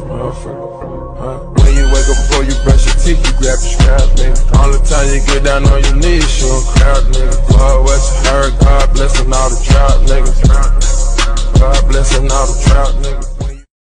Motherfucker. Huh? When you wake up before you brush your teeth, you grab your strap, nigga. All the time you get down on your knees, you a crowd, nigga. God, what's her? God blessing all the trout, nigga. God blessing all the trout, nigga.